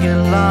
get along.